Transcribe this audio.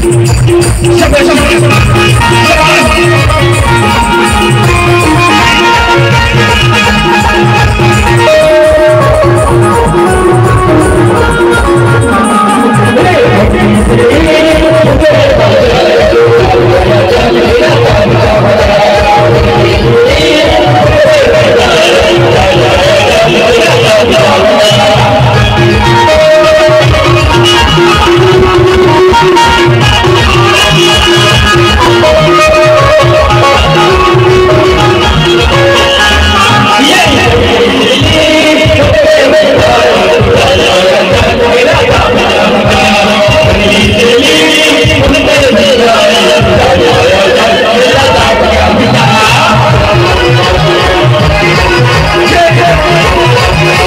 Chegou, chegou.